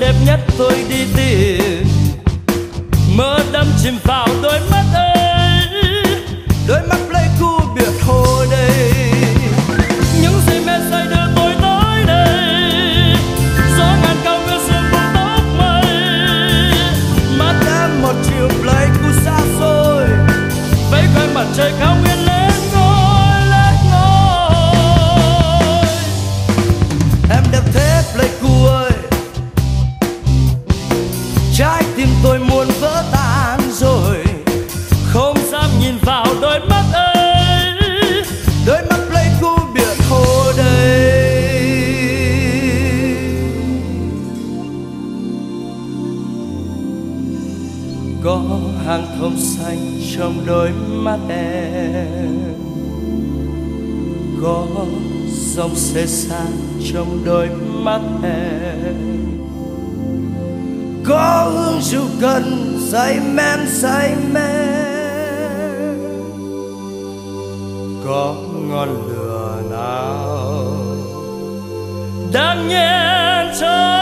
đẹp nhất tôi đi tìm. Mơ đắm chìm vào đôi mắt ấy hàng thông xanh trong đôi mắt em. Có dòng xe xa trong đôi mắt em. Có hương rượu cần say men say men. Có ngọn lửa nào đang nhen trong